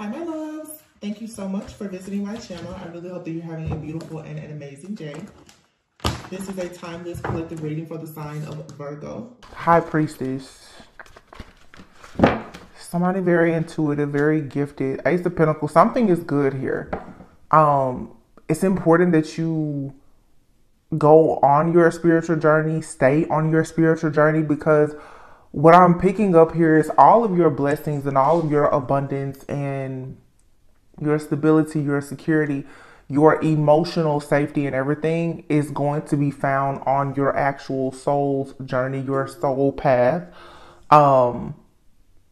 Hi, my loves. Thank you so much for visiting my channel. I really hope that you're having a beautiful and an amazing day. This is a timeless collective reading for the sign of Virgo. High Priestess. Somebody very intuitive, very gifted. Ace of Pentacles. Something is good here. Um, it's important that you go on your spiritual journey, stay on your spiritual journey because what I'm picking up here is all of your blessings and all of your abundance and your stability, your security, your emotional safety, and everything is going to be found on your actual soul's journey, your soul path. Um,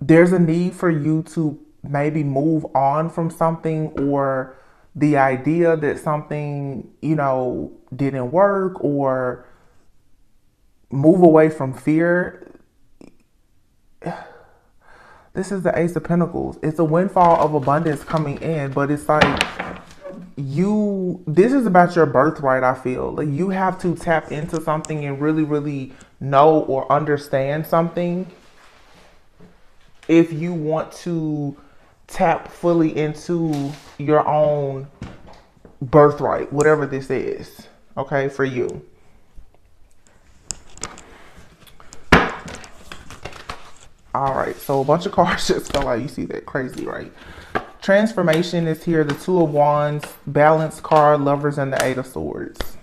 there's a need for you to maybe move on from something or the idea that something, you know, didn't work or move away from fear this is the Ace of Pentacles. It's a windfall of abundance coming in, but it's like you this is about your birthright i feel like you have to tap into something and really really know or understand something if you want to tap fully into your own birthright whatever this is okay for you All right, so a bunch of cards just fell out. You see that crazy, right? Transformation is here. The Two of Wands, Balance card, Lovers, and the Eight of Swords.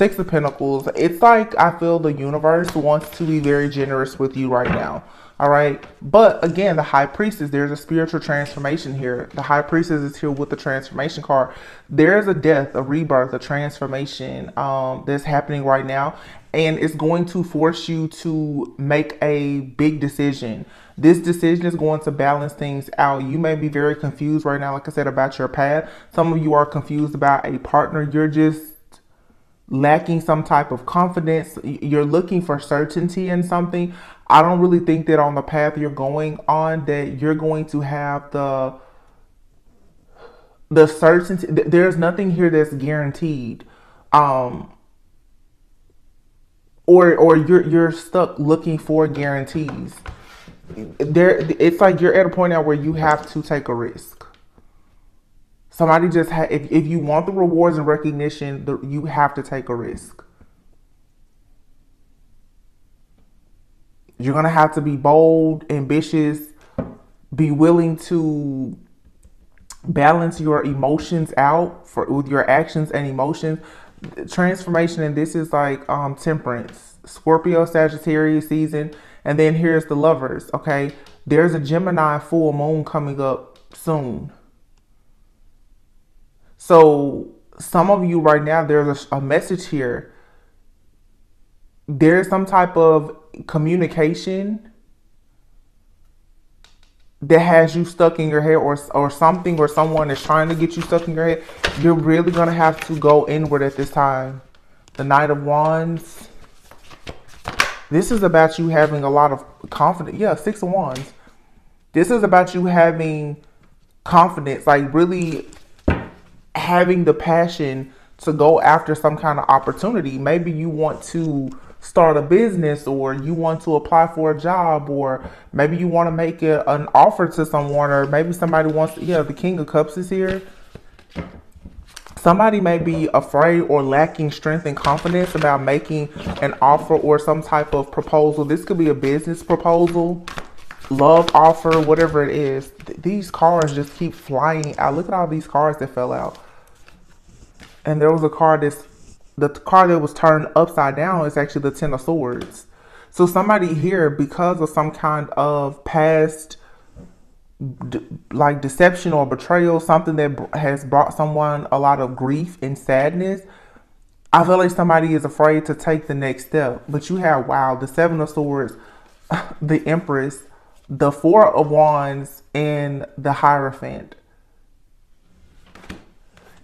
Six of Pentacles. It's like I feel the universe wants to be very generous with you right now. All right. But again, the High Priestess, there's a spiritual transformation here. The High Priestess is here with the transformation card. There's a death, a rebirth, a transformation um, that's happening right now and it's going to force you to make a big decision. This decision is going to balance things out. You may be very confused right now, like I said, about your path. Some of you are confused about a partner. You're just lacking some type of confidence. You're looking for certainty in something. I don't really think that on the path you're going on that you're going to have the the certainty. There's nothing here that's guaranteed. Um, or or you're you're stuck looking for guarantees. There, it's like you're at a point now where you have to take a risk. Somebody just ha- if if you want the rewards and recognition, the, you have to take a risk. You're gonna have to be bold, ambitious, be willing to balance your emotions out for with your actions and emotions. Transformation and this is like um temperance. Scorpio sagittarius season and then here's the lovers okay? There's a gemini full moon coming up soon so some of you right now there's a, a message here there's some type of communication that has you stuck in your head or or something or someone is trying to get you stuck in your head, you're really gonna have to go inward at this time. The Knight of Wands. This is about you having a lot of confidence. Yeah, Six of Wands. This is about you having confidence, like really having the passion to go after some kind of opportunity. Maybe you want to start a business or you want to apply for a job or maybe you want to make a, an offer to someone or maybe somebody wants to, yeah the king of cups is here. Somebody may be afraid or lacking strength and confidence about making an offer or some type of proposal. This could be a business proposal love offer whatever it is Th these cards just keep flying out look at all these cards that fell out and there was a card that's the card that was turned upside down is actually the Ten of Swords. So somebody here, because of some kind of past like deception or betrayal, something that has brought someone a lot of grief and sadness, I feel like somebody is afraid to take the next step. But you have, wow, the Seven of Swords, the Empress, the Four of Wands, and the Hierophant.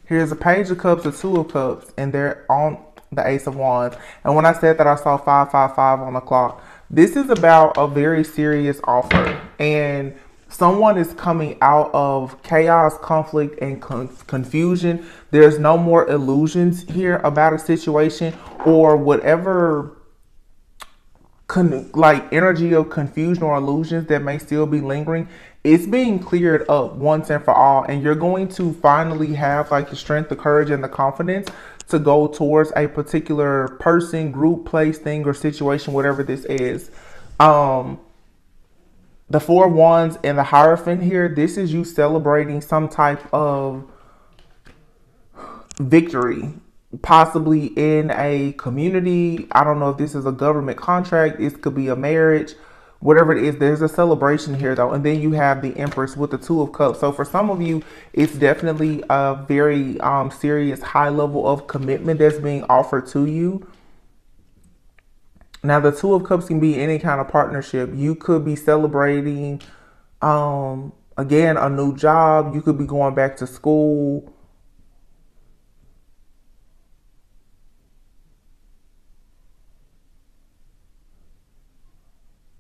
Here's a page of cups, a two of cups, and they're on the ace of wands. And when I said that I saw 555 on the clock, this is about a very serious offer. And someone is coming out of chaos, conflict, and confusion. There's no more illusions here about a situation or whatever like energy of confusion or illusions that may still be lingering it's being cleared up once and for all and you're going to finally have like the strength the courage and the confidence to go towards a particular person group place thing or situation whatever this is. Um the four wands and the hierophant here this is you celebrating some type of victory possibly in a community. I don't know if this is a government contract. This could be a marriage. Whatever it is there's a celebration here though. And then you have the empress with the two of cups. So for some of you it's definitely a very um, serious high level of commitment that's being offered to you. Now the two of cups can be any kind of partnership. You could be celebrating um again a new job. You could be going back to school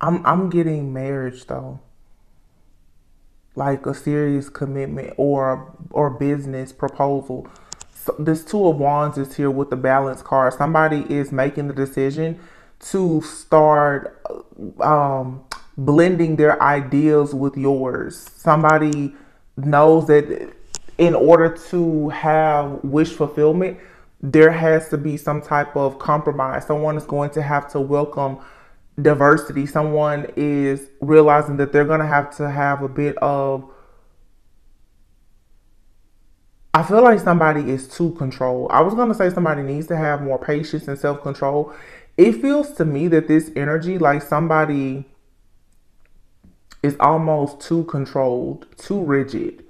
I'm I'm getting marriage though. Like a serious commitment or or business proposal. So this two of wands is here with the balance card. Somebody is making the decision to start um, blending their ideas with yours. Somebody knows that in order to have wish fulfillment, there has to be some type of compromise. Someone is going to have to welcome diversity, someone is realizing that they're going to have to have a bit of. I feel like somebody is too controlled. I was going to say somebody needs to have more patience and self control. It feels to me that this energy, like somebody is almost too controlled, too rigid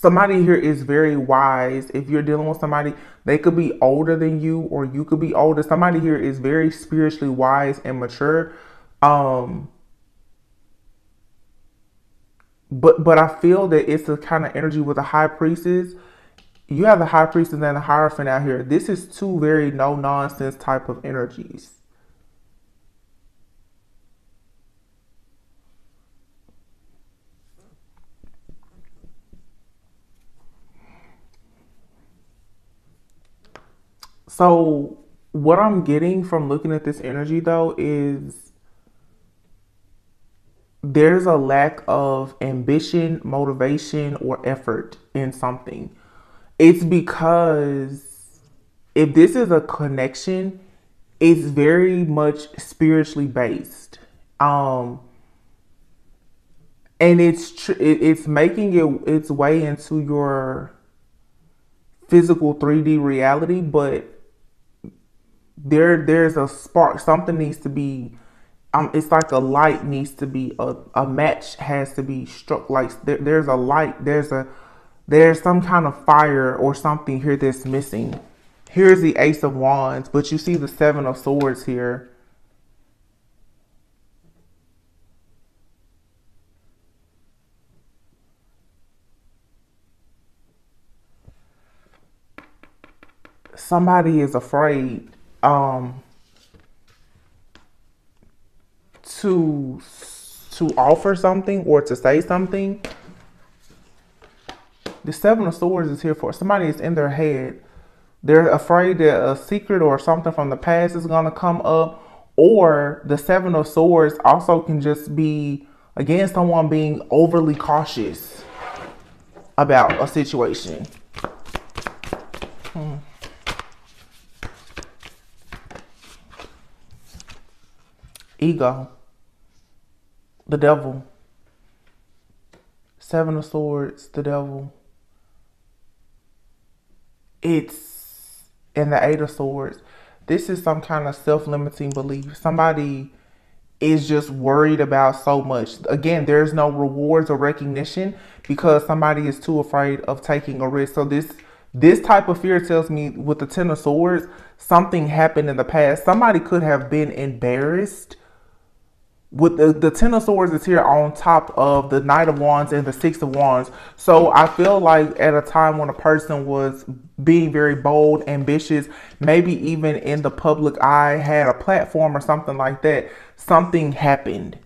somebody here is very wise. If you're dealing with somebody, they could be older than you or you could be older. Somebody here is very spiritually wise and mature. Um but but I feel that it's the kind of energy with the high priestess. You have the high priestess and the hierophant out here. This is two very no nonsense type of energies. So, what I'm getting from looking at this energy though is there's a lack of ambition, motivation, or effort in something. It's because if this is a connection, it's very much spiritually based. Um, and it's tr- it's making it its way into your physical 3D reality, but there there's a spark. Something needs to be um it's like a light needs to be a, a match has to be struck. Like there, there's a light there's a there's some kind of fire or something here that's missing. Here's the ace of wands but you see the seven of swords here. Somebody is afraid um, to to offer something or to say something. The seven of swords is here for somebody is in their head. They're afraid that a secret or something from the past is gonna come up. Or the seven of swords also can just be again someone being overly cautious about a situation. Ego, the devil, seven of swords, the devil. It's in the eight of swords. This is some kind of self-limiting belief. Somebody is just worried about so much. Again, there's no rewards or recognition because somebody is too afraid of taking a risk. So this this type of fear tells me with the ten of swords, something happened in the past. Somebody could have been embarrassed with the, the ten of swords is here on top of the knight of wands and the six of wands. So i feel like at a time when a person was being very bold ambitious maybe even in the public eye had a platform or something like that something happened.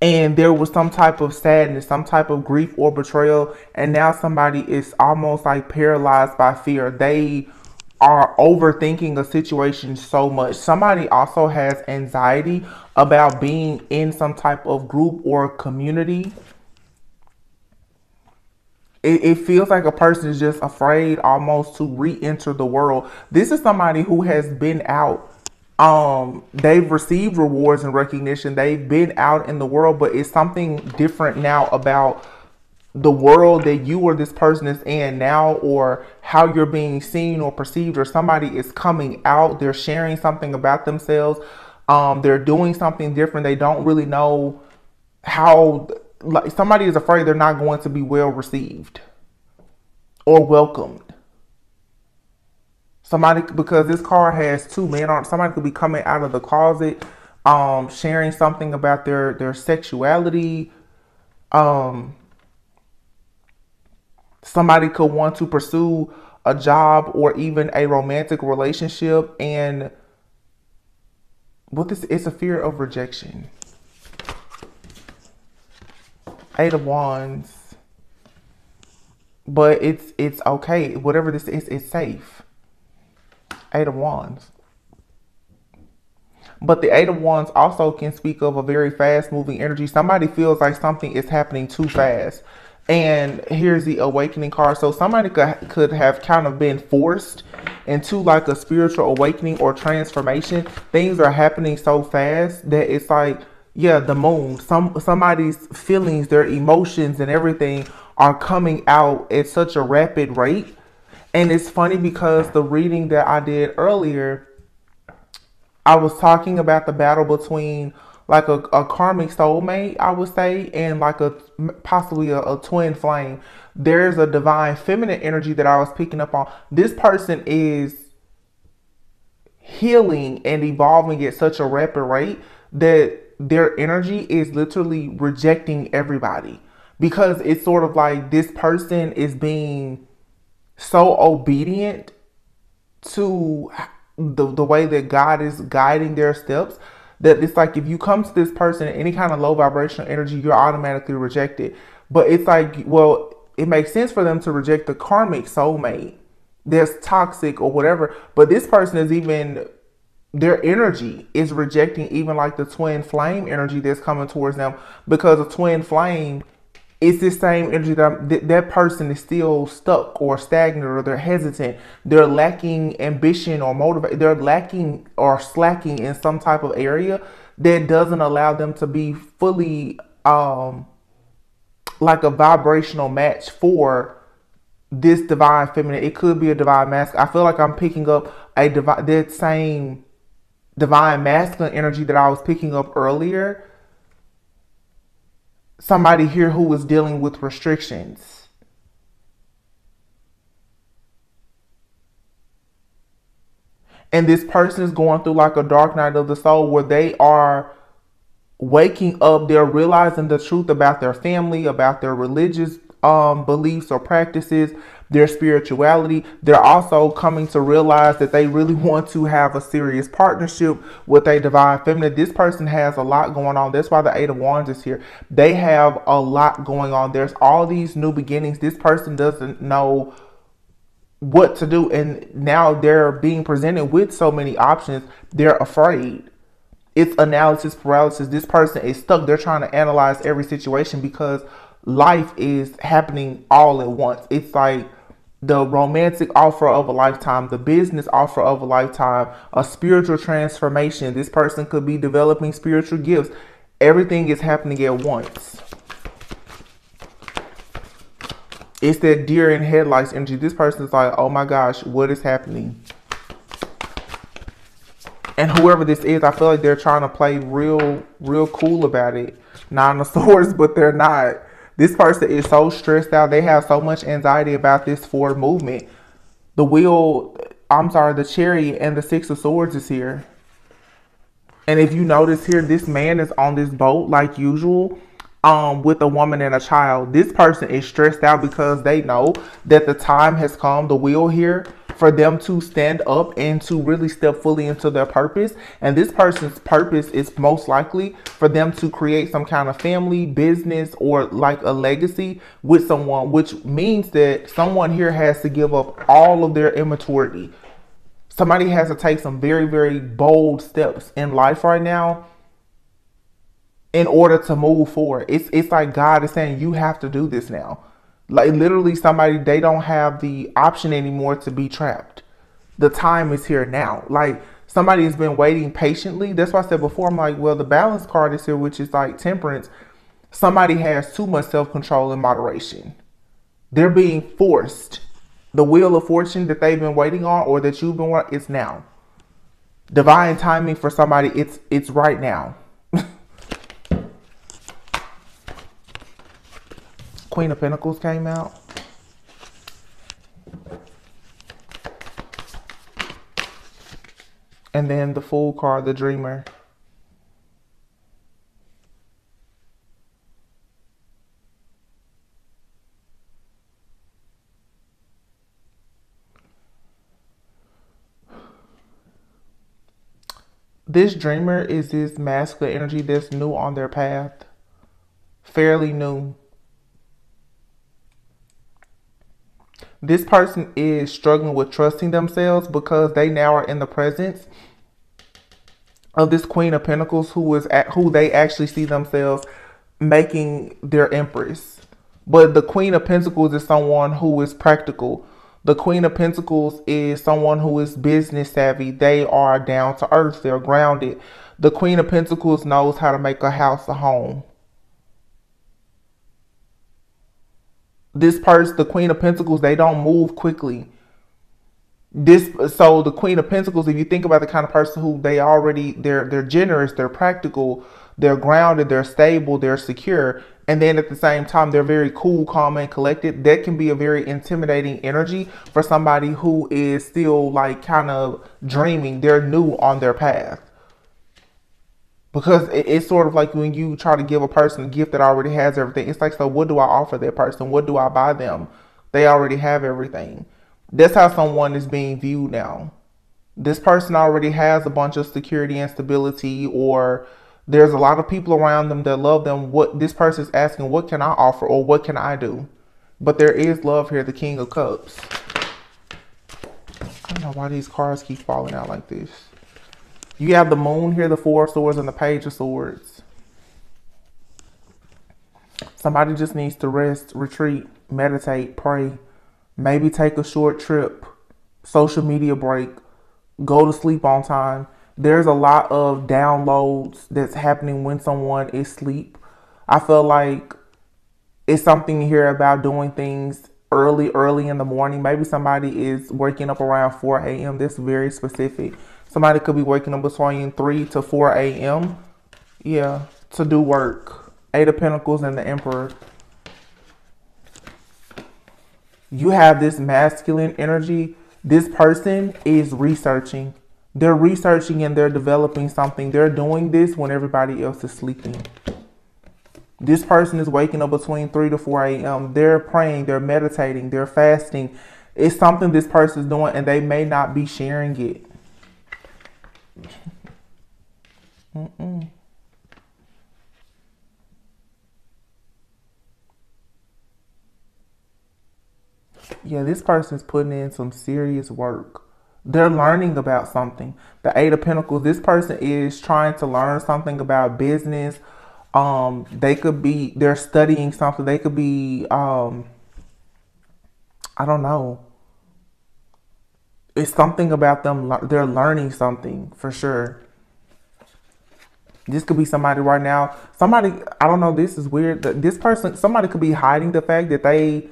And there was some type of sadness some type of grief or betrayal and now somebody is almost like paralyzed by fear. They are overthinking a situation so much. Somebody also has anxiety about being in some type of group or community. It, it feels like a person is just afraid almost to re-enter the world. This is somebody who has been out um they've received rewards and recognition they've been out in the world but it's something different now about the world that you or this person is in now or how you're being seen or perceived or somebody is coming out they're sharing something about themselves um they're doing something different. They don't really know how like somebody is afraid they're not going to be well received or welcomed. Somebody because this card has two men on somebody could be coming out of the closet um sharing something about their their sexuality. Um somebody could want to pursue a job or even a romantic relationship and what this it's a fear of rejection. Eight of wands. But it's it's okay. Whatever this is it's safe. Eight of wands. But the eight of wands also can speak of a very fast moving energy. Somebody feels like something is happening too fast and here's the awakening card. So somebody could, could have kind of been forced into like a spiritual awakening or transformation. Things are happening so fast that it's like yeah the moon some somebody's feelings their emotions and everything are coming out at such a rapid rate. And it's funny because the reading that i did earlier i was talking about the battle between like a, a karmic soulmate, I would say, and like a possibly a, a twin flame. There's a divine feminine energy that I was picking up on. This person is healing and evolving at such a rapid rate that their energy is literally rejecting everybody because it's sort of like this person is being so obedient to the, the way that God is guiding their steps that it's like if you come to this person in any kind of low vibrational energy, you're automatically rejected. But it's like, well, it makes sense for them to reject the karmic soulmate that's toxic or whatever. But this person is even their energy is rejecting even like the twin flame energy that's coming towards them because a twin flame it's the same energy that, that that person is still stuck or stagnant or they're hesitant. They're lacking ambition or motivation they're lacking or slacking in some type of area that doesn't allow them to be fully um like a vibrational match for this divine feminine. It could be a divine masculine. I feel like i'm picking up a divine that same divine masculine energy that i was picking up earlier somebody here who was dealing with restrictions. And this person is going through like a dark night of the soul where they are waking up, they're realizing the truth about their family, about their religious um, beliefs or practices, their spirituality. They're also coming to realize that they really want to have a serious partnership with a divine feminine. This person has a lot going on. That's why the Eight of Wands is here. They have a lot going on. There's all these new beginnings. This person doesn't know what to do. And now they're being presented with so many options. They're afraid it's analysis paralysis. This person is stuck. They're trying to analyze every situation because life is happening all at once. It's like the romantic offer of a lifetime, the business offer of a lifetime, a spiritual transformation. This person could be developing spiritual gifts. Everything is happening at once. It's that deer in headlights energy. This person's like, oh my gosh, what is happening? And whoever this is, I feel like they're trying to play real, real cool about it. Nine of swords, but they're not this person is so stressed out. They have so much anxiety about this forward movement. The wheel, I'm sorry, the chariot and the six of swords is here. And if you notice here, this man is on this boat like usual um, with a woman and a child. This person is stressed out because they know that the time has come, the wheel here for them to stand up and to really step fully into their purpose. And this person's purpose is most likely for them to create some kind of family, business, or like a legacy with someone, which means that someone here has to give up all of their immaturity. Somebody has to take some very, very bold steps in life right now in order to move forward. It's it's like God is saying you have to do this now. Like literally somebody they don't have the option anymore to be trapped. The time is here now. Like somebody has been waiting patiently. That's why I said before I'm like, well, the balance card is here, which is like temperance. Somebody has too much self-control and moderation. They're being forced. The wheel of fortune that they've been waiting on or that you've been it's now. Divine timing for somebody, it's it's right now. Queen of Pentacles came out. And then the Fool card, the Dreamer. This dreamer is this masculine energy that's new on their path, fairly new. This person is struggling with trusting themselves because they now are in the presence of this Queen of Pentacles who is at who they actually see themselves making their empress. But the Queen of Pentacles is someone who is practical. The Queen of Pentacles is someone who is business savvy. They are down to earth. They're grounded. The Queen of Pentacles knows how to make a house a home. This person, the Queen of Pentacles, they don't move quickly. This so the Queen of Pentacles, if you think about the kind of person who they already they're they're generous, they're practical, they're grounded, they're stable, they're secure, and then at the same time they're very cool, calm, and collected. That can be a very intimidating energy for somebody who is still like kind of dreaming. They're new on their path because it's sort of like when you try to give a person a gift that already has everything it's like so what do i offer that person? What do i buy them? They already have everything. That's how someone is being viewed now. This person already has a bunch of security and stability or there's a lot of people around them that love them. What this person is asking what can i offer or what can i do? But there is love here the king of cups. I don't know why these cards keep falling out like this you have the moon here, the four of swords, and the page of swords. Somebody just needs to rest, retreat, meditate, pray, maybe take a short trip, social media break, go to sleep on time. There's a lot of downloads that's happening when someone is asleep. I feel like it's something here about doing things early, early in the morning. Maybe somebody is waking up around 4 a.m. That's very specific. Somebody could be waking up between 3 to 4 a.m. Yeah, to do work. Eight of Pentacles and the Emperor. You have this masculine energy. This person is researching. They're researching and they're developing something. They're doing this when everybody else is sleeping. This person is waking up between 3 to 4 a.m. They're praying, they're meditating, they're fasting. It's something this person is doing and they may not be sharing it. Mm-mm. Yeah, this person's putting in some serious work. They're learning about something. The Eight of Pentacles, this person is trying to learn something about business. Um, they could be, they're studying something. They could be, um, I don't know. It's something about them. They're learning something for sure. This could be somebody right now. Somebody, I don't know, this is weird. This person, somebody could be hiding the fact that they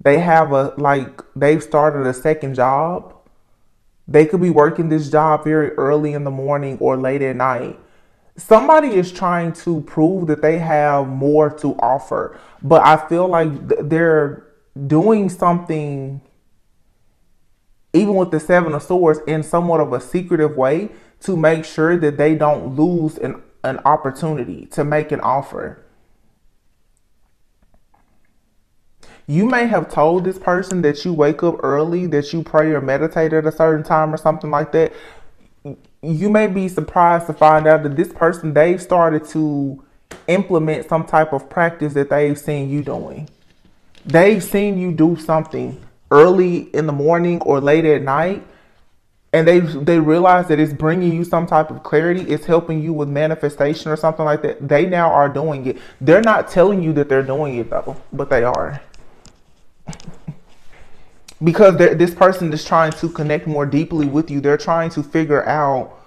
they have a like they've started a second job. They could be working this job very early in the morning or late at night. Somebody is trying to prove that they have more to offer, but I feel like they're doing something even with the seven of swords in somewhat of a secretive way to make sure that they don't lose an an opportunity to make an offer. You may have told this person that you wake up early, that you pray or meditate at a certain time or something like that. You may be surprised to find out that this person, they've started to implement some type of practice that they've seen you doing. They've seen you do something early in the morning or late at night and they they realize that it's bringing you some type of clarity it's helping you with manifestation or something like that they now are doing it. They're not telling you that they're doing it though but they are. Because this person is trying to connect more deeply with you. They're trying to figure out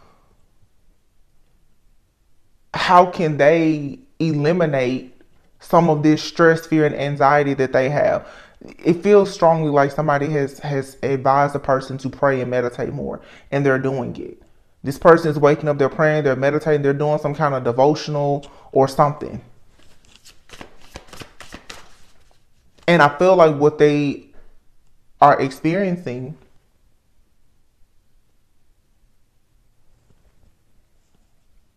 how can they eliminate some of this stress fear and anxiety that they have it feels strongly like somebody has has advised a person to pray and meditate more and they're doing it. This person is waking up they're praying they're meditating they're doing some kind of devotional or something. And i feel like what they are experiencing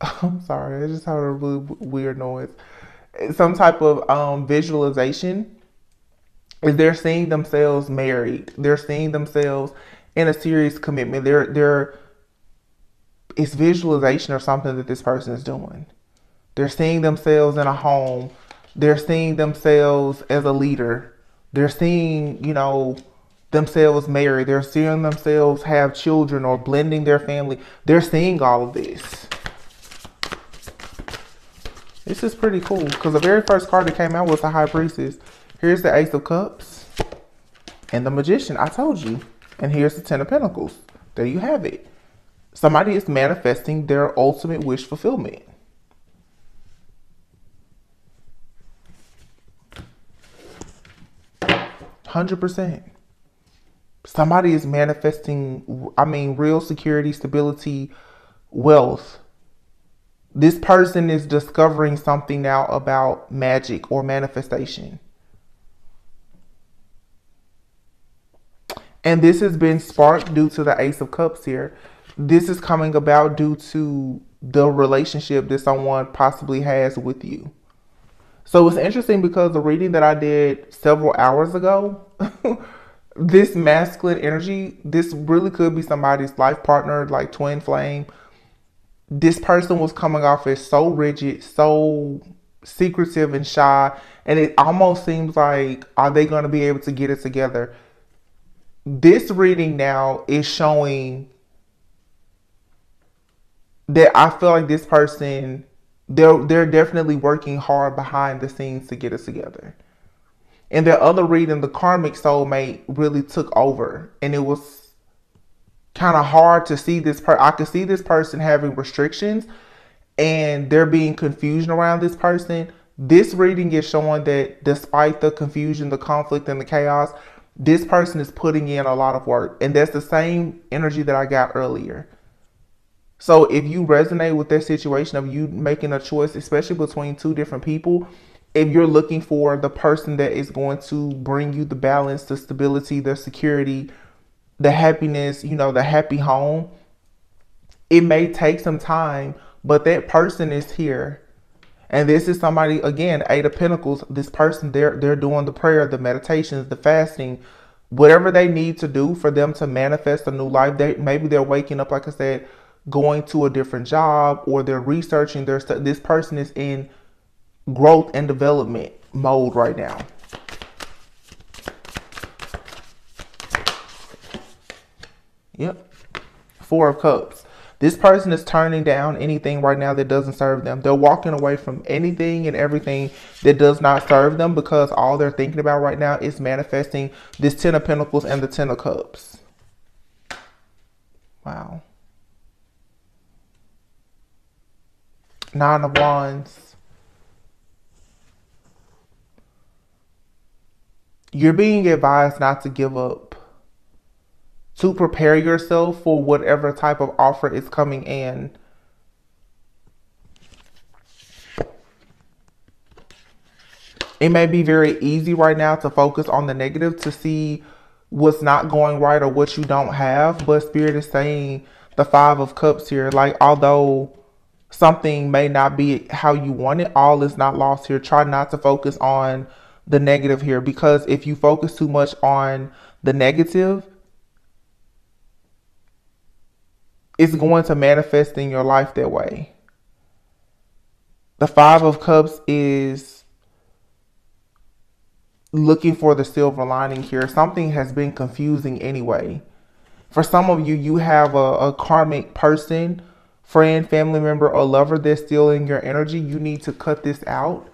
i'm sorry i just heard a really weird noise. Some type of um, visualization is they're seeing themselves married. They're seeing themselves in a serious commitment. They're they're it's visualization or something that this person is doing. They're seeing themselves in a home. They're seeing themselves as a leader. They're seeing, you know, themselves married. They're seeing themselves have children or blending their family. They're seeing all of this. This is pretty cool because the very first card that came out was the High Priestess. Here's the Ace of Cups and the Magician. I told you. And here's the Ten of Pentacles. There you have it. Somebody is manifesting their ultimate wish fulfillment. Hundred percent. Somebody is manifesting, I mean, real security, stability, wealth. This person is discovering something now about magic or manifestation. And this has been sparked due to the Ace of Cups here. This is coming about due to the relationship that someone possibly has with you. So it's interesting because the reading that I did several hours ago, this masculine energy, this really could be somebody's life partner, like twin flame. This person was coming off as so rigid, so secretive and shy, and it almost seems like are they going to be able to get it together? This reading now is showing that I feel like this person they're they're definitely working hard behind the scenes to get us together. And the other reading, the karmic soulmate really took over, and it was kind of hard to see this per. I could see this person having restrictions, and there being confusion around this person. This reading is showing that despite the confusion, the conflict, and the chaos, this person is putting in a lot of work. And that's the same energy that I got earlier. So if you resonate with that situation of you making a choice, especially between two different people, if you're looking for the person that is going to bring you the balance, the stability, the security, the happiness, you know, the happy home, it may take some time, but that person is here and this is somebody again, Eight of Pentacles. This person, they're they're doing the prayer, the meditations, the fasting, whatever they need to do for them to manifest a new life. They maybe they're waking up, like I said, going to a different job, or they're researching. Their this person is in growth and development mode right now. Yep. Four of Cups. This person is turning down anything right now that doesn't serve them. They're walking away from anything and everything that does not serve them because all they're thinking about right now is manifesting this Ten of Pentacles and the Ten of Cups. Wow. Nine of Wands. You're being advised not to give up to prepare yourself for whatever type of offer is coming in. It may be very easy right now to focus on the negative to see what's not going right or what you don't have, but Spirit is saying the Five of Cups here. Like, although something may not be how you want it, all is not lost here. Try not to focus on the negative here because if you focus too much on the negative, it's going to manifest in your life that way. The Five of Cups is looking for the silver lining here. Something has been confusing anyway. For some of you, you have a, a karmic person, friend, family member, or lover that's stealing your energy. You need to cut this out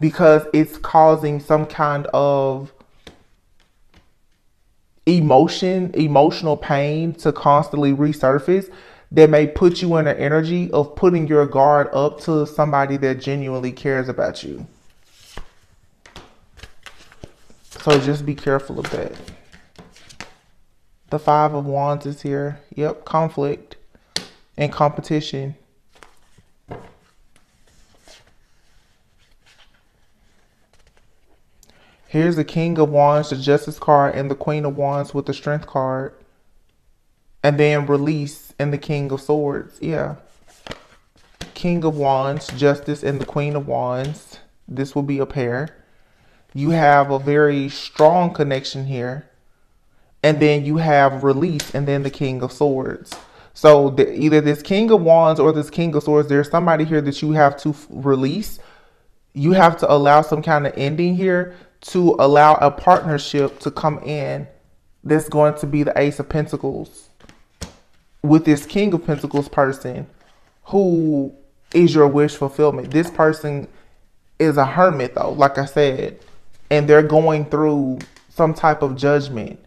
because it's causing some kind of emotion, emotional pain to constantly resurface that may put you in an energy of putting your guard up to somebody that genuinely cares about you. So just be careful of that. The Five of Wands is here. Yep, conflict and competition. Here's the King of Wands, the Justice card, and the Queen of Wands with the Strength card. And then release and the King of Swords. Yeah. King of Wands, Justice, and the Queen of Wands. This will be a pair. You have a very strong connection here and then you have release and then the king of swords so the, either this king of wands or this king of swords there's somebody here that you have to release you have to allow some kind of ending here to allow a partnership to come in that's going to be the ace of pentacles with this king of pentacles person who is your wish fulfillment this person is a hermit though like i said and they're going through some type of judgment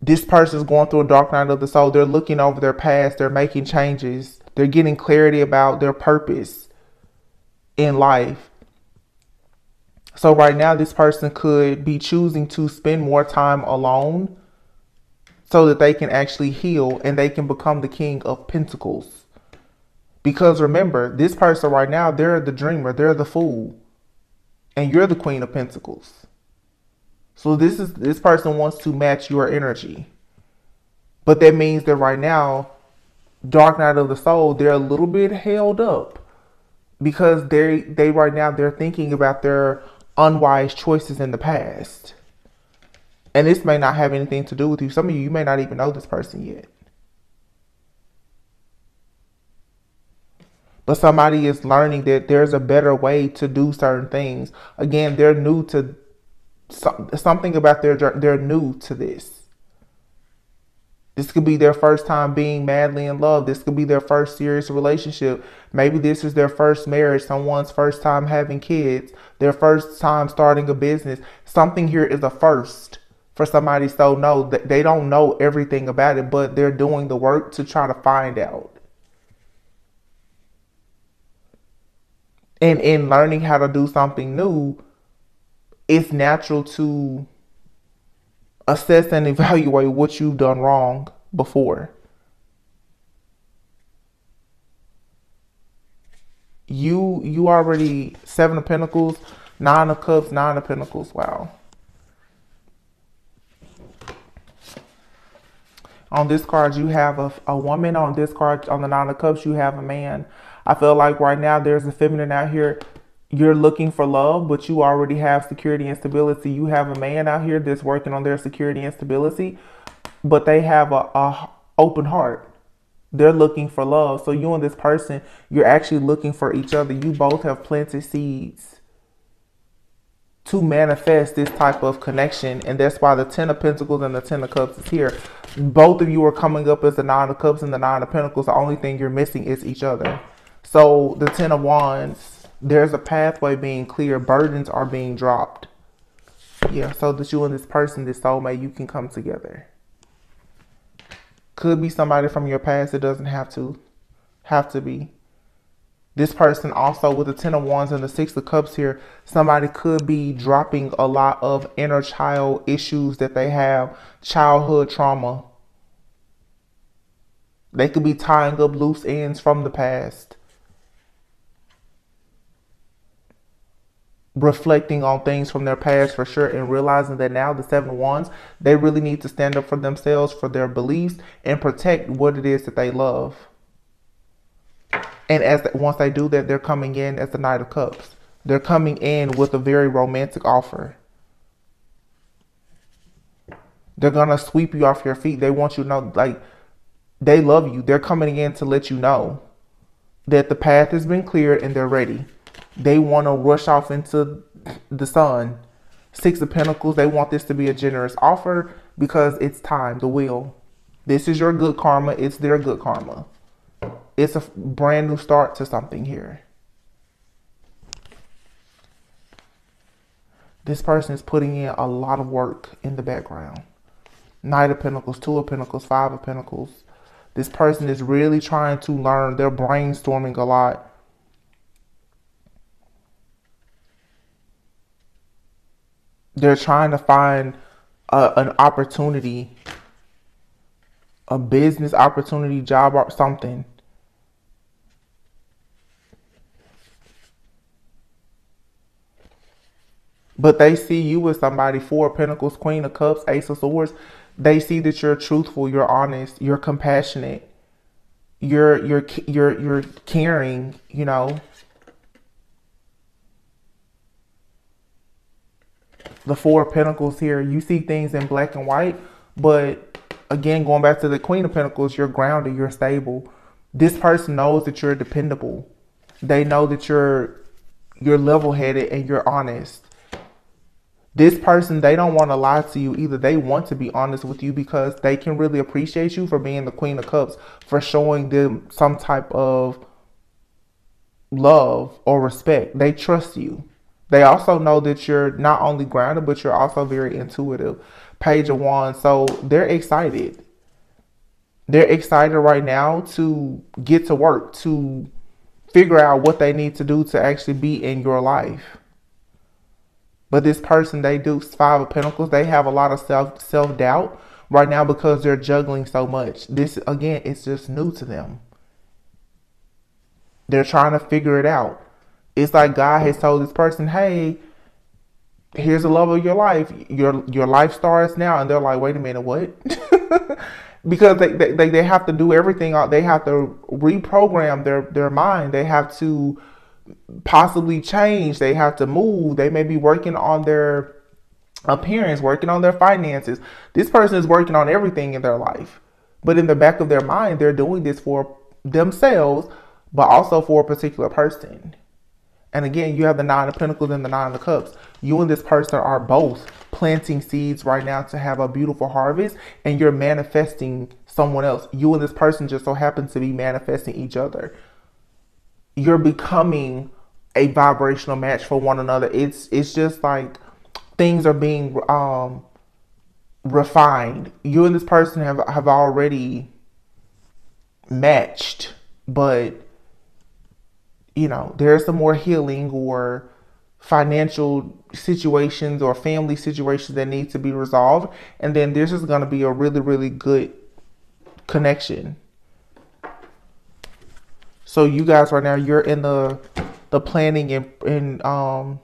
this person's going through a dark night of the soul. They're looking over their past, they're making changes, they're getting clarity about their purpose in life. So, right now, this person could be choosing to spend more time alone so that they can actually heal and they can become the king of pentacles. Because remember, this person right now, they're the dreamer, they're the fool, and you're the queen of pentacles. So this is this person wants to match your energy. But that means that right now, Dark Night of the Soul, they're a little bit held up because they they right now they're thinking about their unwise choices in the past. And this may not have anything to do with you. Some of you you may not even know this person yet. But somebody is learning that there's a better way to do certain things. Again, they're new to something about their they're new to this. This could be their first time being madly in love. This could be their first serious relationship. Maybe this is their first marriage, someone's first time having kids, their first time starting a business. Something here is a first for somebody so no that they don't know everything about it, but they're doing the work to try to find out. And in learning how to do something new, it's natural to assess and evaluate what you've done wrong before. You you already seven of pentacles, nine of cups, nine of pentacles. Wow. On this card, you have a, a woman. On this card, on the nine of cups, you have a man. I feel like right now there's a feminine out here you're looking for love, but you already have security and stability. You have a man out here that's working on their security and stability, but they have a, a open heart. They're looking for love. So you and this person, you're actually looking for each other. You both have planted seeds to manifest this type of connection. And that's why the Ten of Pentacles and the Ten of Cups is here. Both of you are coming up as the Nine of Cups and the Nine of Pentacles. The only thing you're missing is each other. So the Ten of Wands there's a pathway being clear, burdens are being dropped. Yeah, so that you and this person, this soulmate, you can come together. Could be somebody from your past. It doesn't have to have to be. This person also with the Ten of Wands and the Six of Cups here, somebody could be dropping a lot of inner child issues that they have, childhood trauma. They could be tying up loose ends from the past. Reflecting on things from their past for sure and realizing that now the seven wands they really need to stand up for themselves for their beliefs and protect what it is that they love. And as once they do that they're coming in as the knight of cups. They're coming in with a very romantic offer. They're gonna sweep you off your feet. They want you to know like they love you. They're coming in to let you know that the path has been cleared and they're ready they want to rush off into the sun. Six of Pentacles, they want this to be a generous offer. because it's time, the wheel. This is your good karma, it's their good karma. It's a brand new start to something here. This person is putting in a lot of work in the background. Knight of Pentacles, Two of Pentacles, Five of Pentacles. This person is really trying to learn. They're brainstorming a lot. They're trying to find a, an opportunity, a business opportunity, job or something. But they see you as somebody, Four Pentacles, Queen of Cups, Ace of Swords. They see that you're truthful, you're honest, you're compassionate, you're you're you're you're caring, you know. The Four Pentacles here, you see things in black and white, but again, going back to the Queen of Pentacles, you're grounded, you're stable. This person knows that you're dependable. They know that you're you're level-headed and you're honest this person they don't want to lie to you either they want to be honest with you because they can really appreciate you for being the queen of cups for showing them some type of love or respect they trust you they also know that you're not only grounded but you're also very intuitive page of wands so they're excited they're excited right now to get to work to figure out what they need to do to actually be in your life but this person, they do five of pentacles. They have a lot of self self doubt right now because they're juggling so much. This again, it's just new to them. They're trying to figure it out. It's like God has told this person, "Hey, here's the love of your life. Your your life starts now." And they're like, "Wait a minute, what?" because they, they they have to do everything. They have to reprogram their their mind. They have to possibly change. They have to move. They may be working on their appearance, working on their finances. This person is working on everything in their life. But in the back of their mind, they're doing this for themselves, but also for a particular person. And again, you have the Nine of Pentacles and the Nine of Cups. You and this person are both planting seeds right now to have a beautiful harvest, and you're manifesting someone else. You and this person just so happen to be manifesting each other you're becoming a vibrational match for one another. It's it's just like things are being um refined. You and this person have have already matched, but you know, there's some more healing or financial situations or family situations that need to be resolved and then this is going to be a really really good connection so you guys right now, you're in the the planning and, and um,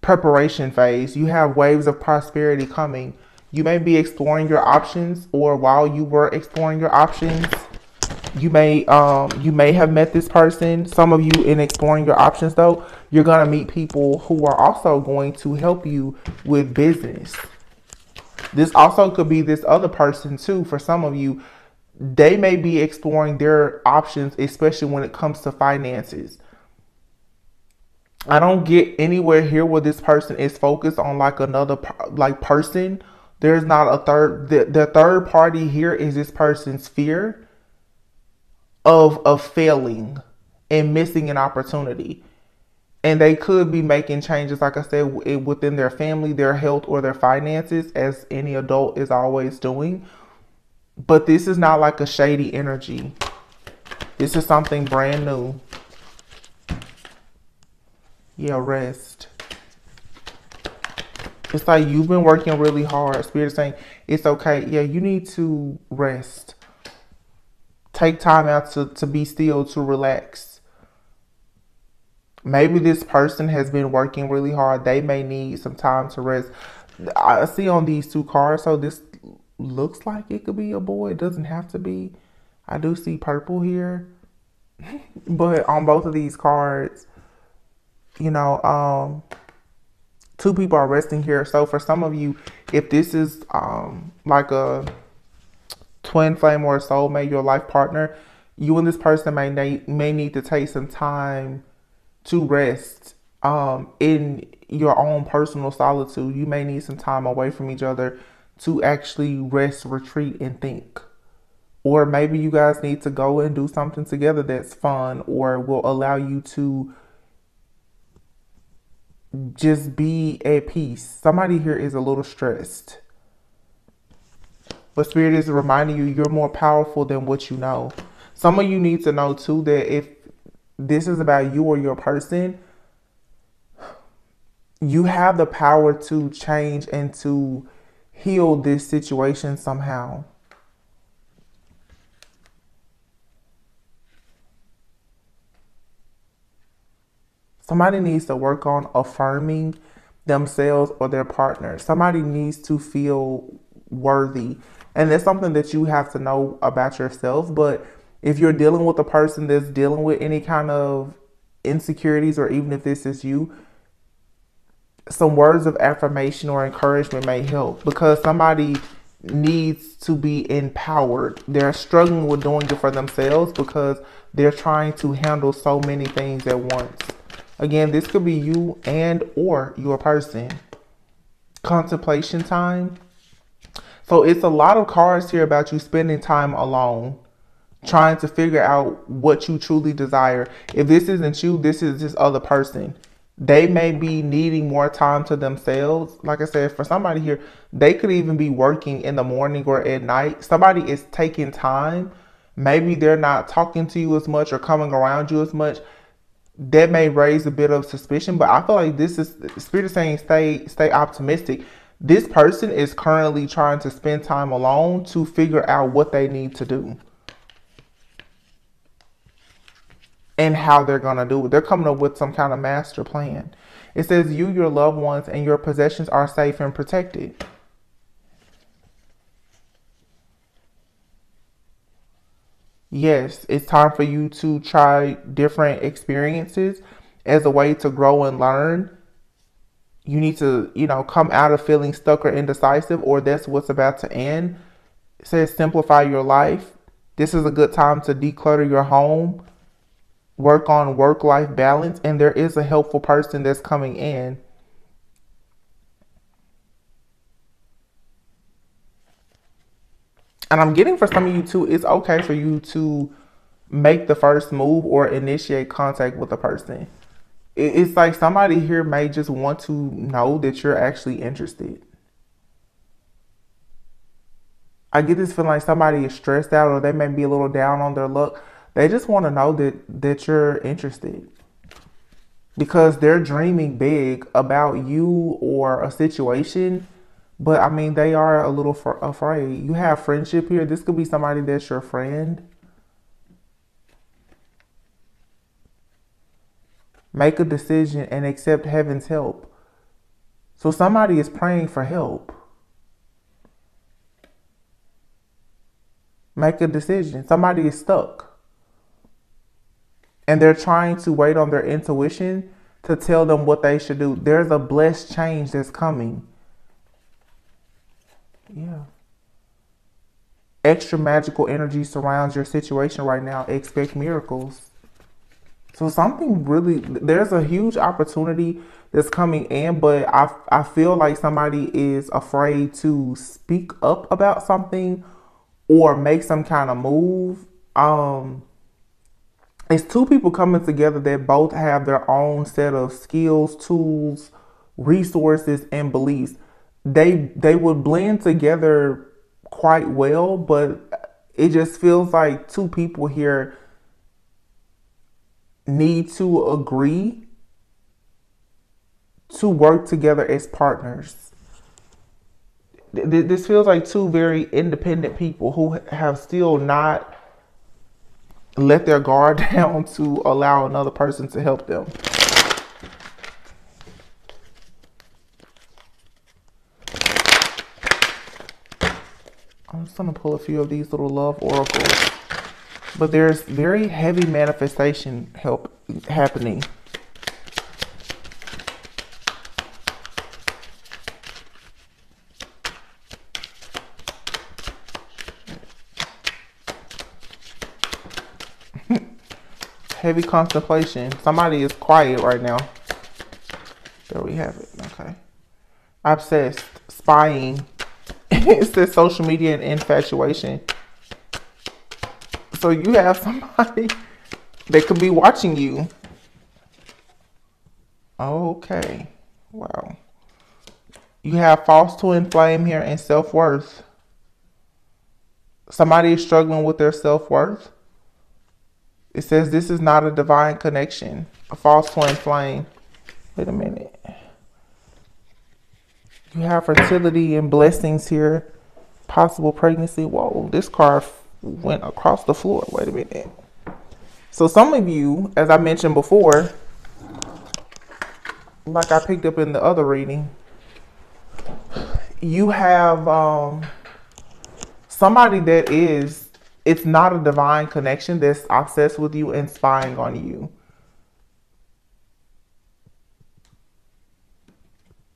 preparation phase. You have waves of prosperity coming. You may be exploring your options, or while you were exploring your options, you may um, you may have met this person. Some of you in exploring your options, though, you're gonna meet people who are also going to help you with business. This also could be this other person too. For some of you, they may be exploring their options, especially when it comes to finances. I don't get anywhere here where this person is focused on like another like person. There's not a third. The, the third party here is this person's fear of of failing and missing an opportunity. And they could be making changes, like I said, within their family, their health, or their finances, as any adult is always doing but this is not like a shady energy. This is something brand new. Yeah, rest. It's like you've been working really hard. Spirit is saying it's okay. Yeah, you need to rest. Take time out to, to be still, to relax. Maybe this person has been working really hard. They may need some time to rest. I see on these two cards, so this looks like it could be a boy. It doesn't have to be. I do see purple here. but on both of these cards, you know, um, two people are resting here. So for some of you, if this is um like a twin flame or soulmate, your life partner, you and this person may need, may need to take some time to rest um in your own personal solitude. You may need some time away from each other to actually rest, retreat, and think. Or maybe you guys need to go and do something together that's fun or will allow you to just be at peace. Somebody here is a little stressed. But Spirit is reminding you you're more powerful than what you know. Some of you need to know too that if this is about you or your person, you have the power to change and to heal this situation somehow. Somebody needs to work on affirming themselves or their partner. Somebody needs to feel worthy. And that's something that you have to know about yourself. But if you're dealing with a person that's dealing with any kind of insecurities, or even if this is you, some words of affirmation or encouragement may help because somebody needs to be empowered. They're struggling with doing it for themselves because they're trying to handle so many things at once. Again, this could be you and or your person. Contemplation time. So it's a lot of cards here about you spending time alone, trying to figure out what you truly desire. If this isn't you, this is this other person they may be needing more time to themselves. Like I said, for somebody here, they could even be working in the morning or at night. Somebody is taking time. Maybe they're not talking to you as much or coming around you as much. That may raise a bit of suspicion, but I feel like this is spirit is saying stay stay optimistic. This person is currently trying to spend time alone to figure out what they need to do. and how they're going to do it. They're coming up with some kind of master plan. It says, You, your loved ones, and your possessions are safe and protected. Yes, it's time for you to try different experiences as a way to grow and learn. You need to, you know, come out of feeling stuck or indecisive, or that's what's about to end. It says, Simplify your life. This is a good time to declutter your home work on work life balance, and there is a helpful person that's coming in. And I'm getting for some of you too, it's okay for you to make the first move or initiate contact with a person. It's like somebody here may just want to know that you're actually interested. I get this feeling like somebody is stressed out or they may be a little down on their luck they just want to know that that you're interested because they're dreaming big about you or a situation. But I mean, they are a little afraid. You have friendship here. This could be somebody that's your friend. Make a decision and accept heaven's help. So somebody is praying for help. Make a decision. Somebody is stuck and they're trying to wait on their intuition to tell them what they should do. There's a blessed change that's coming. Yeah. Extra magical energy surrounds your situation right now. Expect miracles. So something really there's a huge opportunity that's coming in, but I I feel like somebody is afraid to speak up about something or make some kind of move. Um it's two people coming together that both have their own set of skills, tools, resources, and beliefs. They they would blend together quite well, but it just feels like two people here need to agree to work together as partners. This feels like two very independent people who have still not let their guard down to allow another person to help them. I'm just going to pull a few of these little love oracles. But there's very heavy manifestation help happening. heavy contemplation. Somebody is quiet right now. There we have it. Okay. Obsessed, spying, it says social media and infatuation. So you have somebody that could be watching you. Okay. Wow. You have false twin flame here and self worth. Somebody is struggling with their self worth. It says this is not a divine connection. A false twin flame. Wait a minute. You have fertility and blessings here. Possible pregnancy. Whoa, this card went across the floor. Wait a minute. So some of you, as I mentioned before, like I picked up in the other reading, you have um, somebody that is, it's not a divine connection that's obsessed with you and spying on you.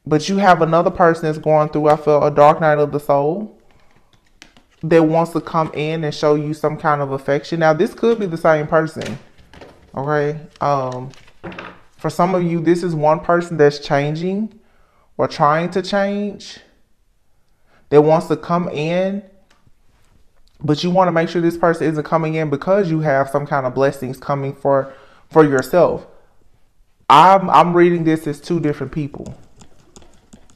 But you have another person that's going through, I feel, a dark night of the soul that wants to come in and show you some kind of affection. Now, this could be the same person. Okay. Um, for some of you, this is one person that's changing or trying to change that wants to come in, but you want to make sure this person isn't coming in because you have some kind of blessings coming for for yourself. I'm I'm reading this as two different people.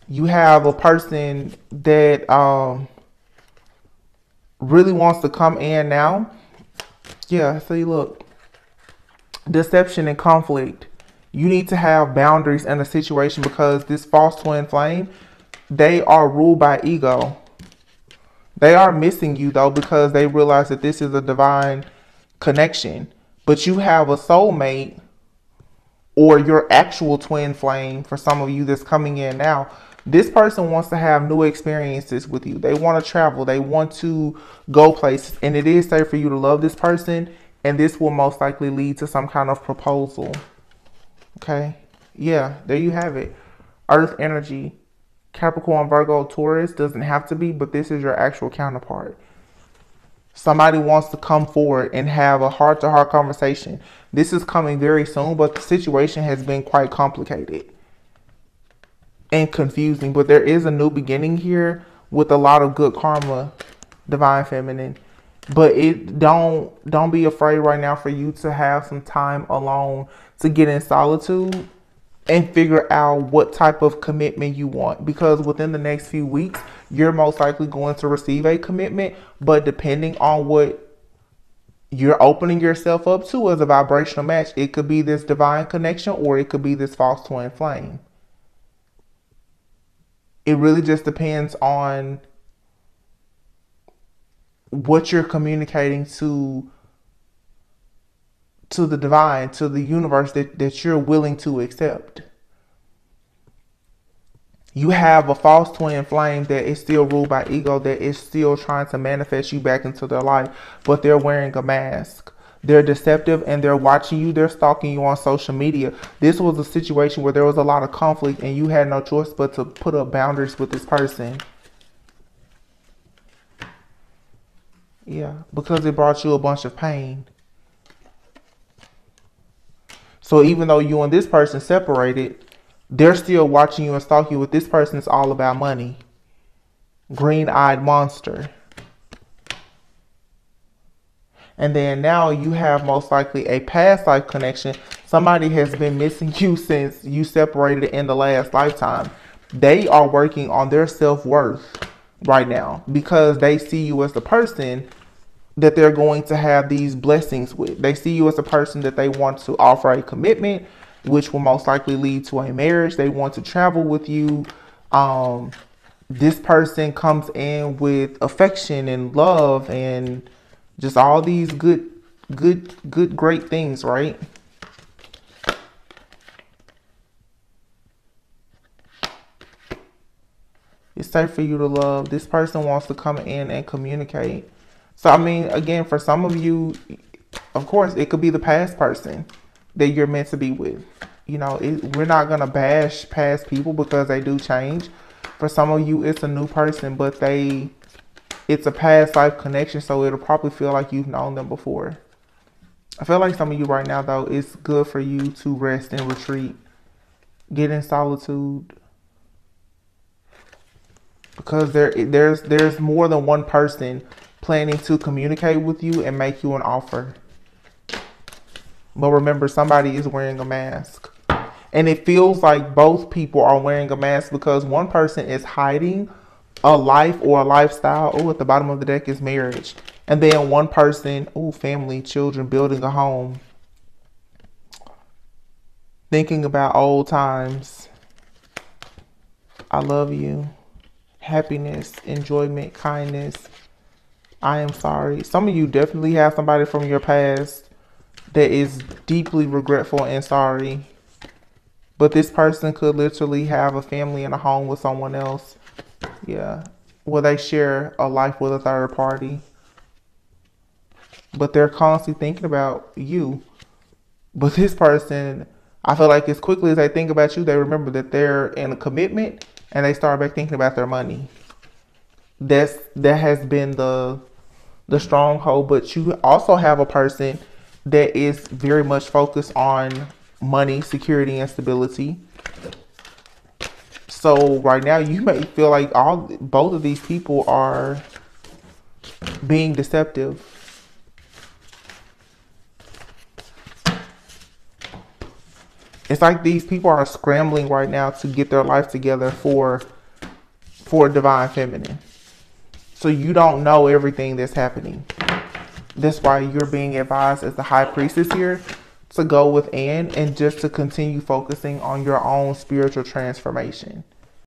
You have a person that um really wants to come in now. Yeah, see look. Deception and conflict. You need to have boundaries in a situation because this false twin flame they are ruled by ego. They are missing you though because they realize that this is a divine connection. But you have a soulmate or your actual twin flame for some of you that's coming in now. This person wants to have new experiences with you. They want to travel. They want to go places. And it is safe for you to love this person. And this will most likely lead to some kind of proposal. Okay. Yeah, there you have it. Earth energy. Capricorn, Virgo, Taurus doesn't have to be, but this is your actual counterpart. Somebody wants to come forward and have a heart to heart conversation. This is coming very soon, but the situation has been quite complicated and confusing. But there is a new beginning here with a lot of good karma, divine feminine. But it don't don't be afraid right now for you to have some time alone to get in solitude and figure out what type of commitment you want because within the next few weeks you're most likely going to receive a commitment but depending on what you're opening yourself up to as a vibrational match it could be this divine connection or it could be this false twin flame it really just depends on what you're communicating to to the divine, to the universe that, that you're willing to accept. You have a false twin flame that is still ruled by ego, that is still trying to manifest you back into their life, but they're wearing a mask. They're deceptive and they're watching you, they're stalking you on social media. This was a situation where there was a lot of conflict and you had no choice but to put up boundaries with this person. Yeah, because it brought you a bunch of pain. So even though you and this person separated, they're still watching you and stalking you with this person It's all about money. Green eyed monster. And then now you have most likely a past life connection. Somebody has been missing you since you separated in the last lifetime. They are working on their self worth right now because they see you as the person that they're going to have these blessings with. They see you as a person that they want to offer a commitment, which will most likely lead to a marriage. They want to travel with you. Um, this person comes in with affection and love and just all these good, good, good, great things, right? It's safe for you to love. This person wants to come in and communicate so I mean, again, for some of you, of course, it could be the past person that you're meant to be with. You know, it, we're not gonna bash past people because they do change. For some of you, it's a new person, but they, it's a past life connection, so it'll probably feel like you've known them before. I feel like some of you right now, though, it's good for you to rest and retreat, get in solitude. because there there's there's more than one person planning to communicate with you and make you an offer. But remember, somebody is wearing a mask. And it feels like both people are wearing a mask because one person is hiding a life or a lifestyle. Oh, at the bottom of the deck is marriage. And then one person, oh, family, children, building a home. Thinking about old times. I love you. Happiness, enjoyment, kindness. I am sorry. Some of you definitely have somebody from your past that is deeply regretful and sorry. But this person could literally have a family and a home with someone else. Yeah. Where they share a life with a third party. But they're constantly thinking about you. But this person, I feel like as quickly as they think about you, they remember that they're in a commitment and they start back thinking about their money. That's that has been the the stronghold, but you also have a person that is very much focused on money, security, and stability. So right now, you may feel like all both of these people are being deceptive. It's like these people are scrambling right now to get their life together for for divine feminine. So you don't know everything that's happening. That's why you're being advised as the high priestess here to go within and just to continue focusing on your own spiritual transformation.